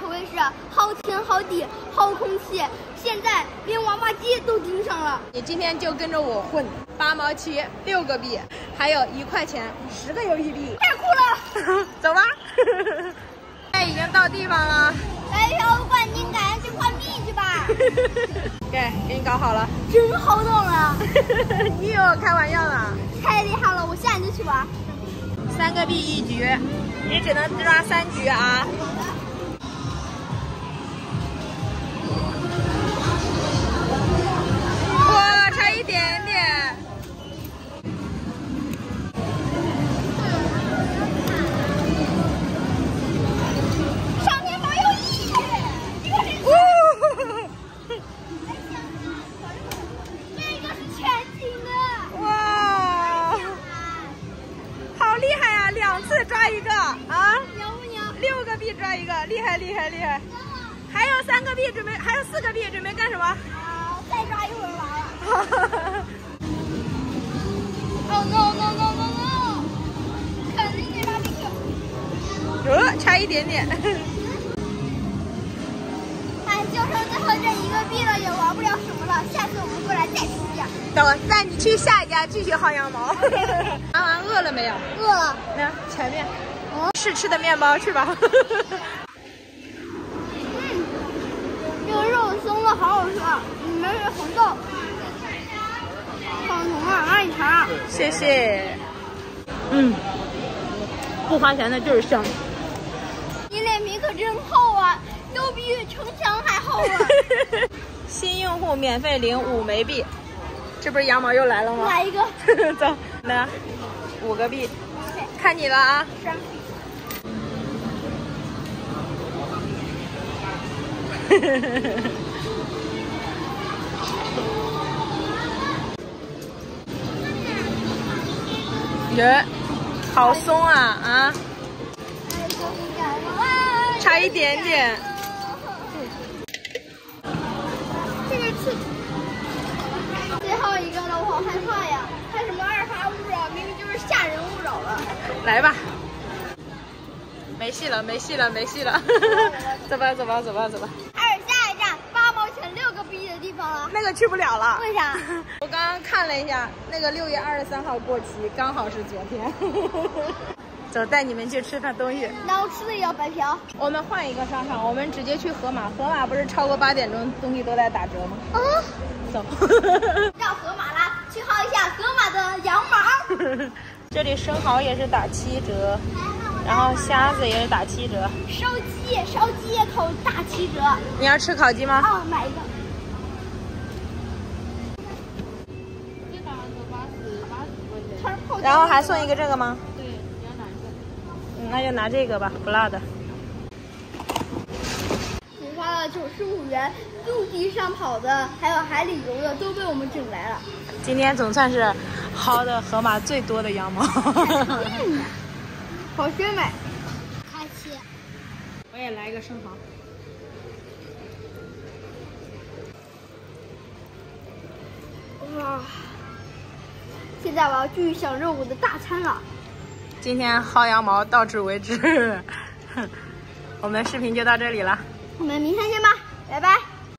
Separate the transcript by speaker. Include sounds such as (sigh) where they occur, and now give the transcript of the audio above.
Speaker 1: 可谓是好天好地好空气，现在连娃娃机都盯上了。
Speaker 2: 你今天就跟着我混，八毛七六个币，还有一块钱十个游戏币，
Speaker 1: 太酷了！(laughs)
Speaker 2: 走吧。现在已经到地方了，
Speaker 1: 来票冠军，赶紧去换币去吧。(laughs)
Speaker 2: 给，给你搞好了，
Speaker 1: 真好懂啊！(laughs)
Speaker 2: 你有开玩笑呢？
Speaker 1: 太厉害了，我现在就去玩。
Speaker 2: 三个币一局，你只能抓三局啊。
Speaker 1: 个
Speaker 2: 啊，
Speaker 1: 牛不牛？
Speaker 2: 六个币抓一个，厉害厉害厉害！还有三个币准备，还有四个币准备干什么？
Speaker 1: 啊，再抓一会儿完了。Oh no no no no no！肯定得把这个。
Speaker 2: 呃，差一点点。(laughs)
Speaker 1: 哎，就剩最后这一个币了，也玩不了什么了。下次我们过来再试一下。
Speaker 2: 等我带你去下一家继续薅羊毛。玩 (laughs) 完 (laughs) 饿了没有？
Speaker 1: 饿了。
Speaker 2: 来前面
Speaker 1: 哦，
Speaker 2: 试吃的面包去吧。
Speaker 1: 嗯，这个肉松的好好吃啊！里面是红豆。好浓啊，让你尝尝。
Speaker 2: 谢谢。嗯，不花钱的就是香。
Speaker 1: 你脸皮可真厚啊，都比城墙还厚啊！(laughs)
Speaker 2: 新用户免费领五枚币，这不是羊毛又来了吗？
Speaker 1: 来一个。(laughs)
Speaker 2: 走，来，五个币，看你了啊！(laughs) 耶，好松啊啊！差一点点。
Speaker 1: 这个是最后一个了，我好害怕呀！还什么二发勿扰，明明就是吓人勿扰了。
Speaker 2: 来吧，没戏了，没戏了，没戏了，(laughs) 走吧，走吧，走吧，走吧。
Speaker 1: 还有下一站八毛钱六个币的地方了。
Speaker 2: 那个去不了了，
Speaker 1: 为啥？(laughs)
Speaker 2: 我刚刚看了一下，那个六月二十三号过期，刚好是昨天。(laughs) 走，带你们去吃饭东西。
Speaker 1: 那我吃的也要白嫖。
Speaker 2: 我们换一个商场，我们直接去盒马。盒马不是超过八点钟东西都在打折吗？
Speaker 1: 啊！
Speaker 2: 走。(laughs)
Speaker 1: 到河马啦，去薅一下河马的羊毛。
Speaker 2: 这里生蚝也是打七折，然后虾子也是打七折。
Speaker 1: 烧鸡，烧鸡也口打七折。
Speaker 2: 你要吃烤鸡吗？
Speaker 1: 哦，买一个。
Speaker 2: 然后还送一个这个吗？对，你要哪一个？嗯，那就拿这个吧，不辣的。
Speaker 1: 只花了九十五元，陆地上跑的，还有海里游的，都被我们整来了。
Speaker 2: 今天总算是薅的河马最多的羊毛。
Speaker 1: 嗯，(laughs) 好鲜美。开切。
Speaker 2: 我也来一个生蚝。
Speaker 1: 哇！现在我要继续享受我的大餐了。
Speaker 2: 今天薅羊毛到此为止，(laughs) 我们视频就到这里了。
Speaker 1: 我们明天见吧，拜拜。